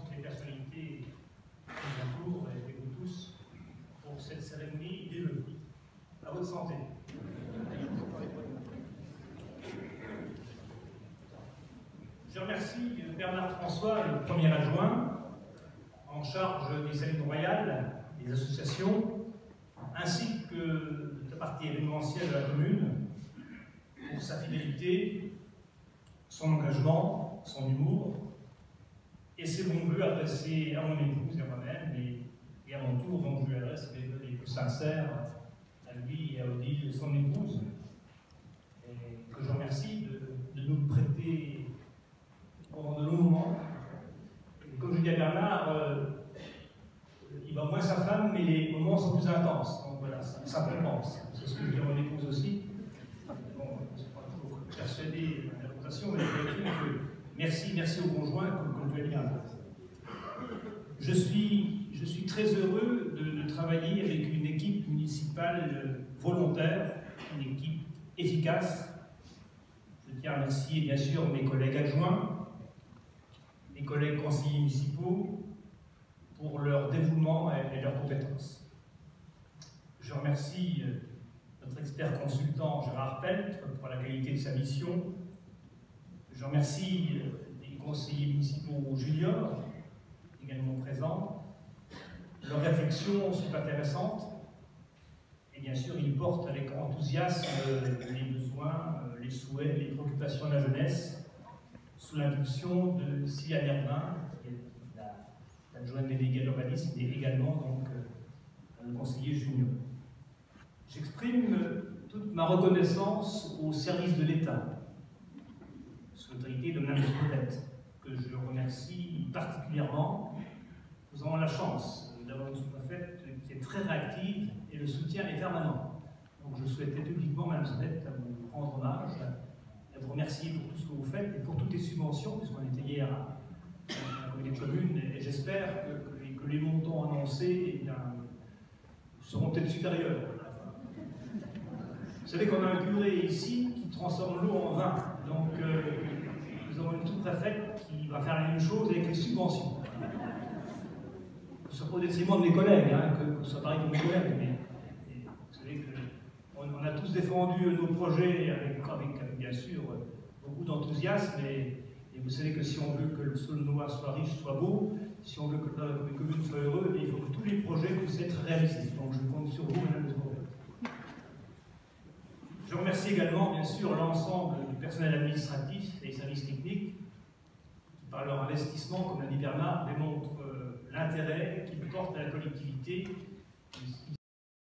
toutes les personnalités qui entourent et vous tous pour cette cérémonie vœux. À votre santé. Je remercie Bernard François, le premier adjoint, en charge des salines royales, des associations, ainsi que la partie événementielle de la commune, pour sa fidélité, son engagement, son humour, et ses bons voeux adressés à mon épouse et à moi-même, et, à mon tour, donc je lui adresse les vœux les plus sincères à lui et à Odile, son épouse, que je remercie de, nous prêter pendant de longs moments. Comme je dis à Bernard, euh, il va moins sa femme, mais les moments sont plus intenses. Donc voilà, ça, ça compense. C'est ce que je dis à mon épouse aussi. Bon, je ne suis pas toujours persuadé de la réputation, mais je que merci, merci au conjoint, Je suis, très heureux de, travailler avec une équipe municipale volontaire, une équipe efficace. Je tiens à remercier bien sûr mes collègues adjoints, mes collègues conseillers municipaux pour leur dévouement et leurs compétences. Je remercie euh, notre expert consultant Gérard Peltre pour la qualité de sa mission. Je remercie euh, conseillers municipaux juniors, également présents. Leurs réflexions sont intéressantes et bien sûr ils portent avec enthousiasme euh, les besoins, les souhaits, les préoccupations de la jeunesse sous l'impulsion de Sia Herbin, qui est l'adjointe déléguée à l'urbanisme, et également donc, euh, le conseiller junior. J'exprime toute ma reconnaissance au service de l'État, sous l'autorité de Mme Scopette, que je remercie particulièrement. Nous avons la chance d'avoir une sous-préfète qui est très réactive et le soutien est permanent. Donc je souhaitais publiquement, Mme Scopette, vous rendre hommage vous remercier pour tout ce que vous faites et pour toutes les subventions, puisqu'on était hier à, la communauté de communes, et, j'espère que, les, montants annoncés eh seront peut-être supérieurs. Vous savez qu'on a un curé ici qui transforme l'eau en vin, une sous-préfète qui va faire la même chose avec les subventions. Pas au détriment de mes collègues, hein, que, ce soit pareil pour mes collègues, mais vous savez qu'on on a tous défendu nos projets avec, avec bien sûr beaucoup d'enthousiasme et, vous savez que si on veut que le Saulnois soit riche, soit beau, si on veut que les communes soient heureuses, il faut que tous les projets puissent être réalisés. Donc je compte sur vous, Je également, bien sûr, l'ensemble du personnel administratif et des services techniques qui, par leur investissement, comme l'a dit Bernard, démontrent euh, l'intérêt qu'ils portent à la collectivité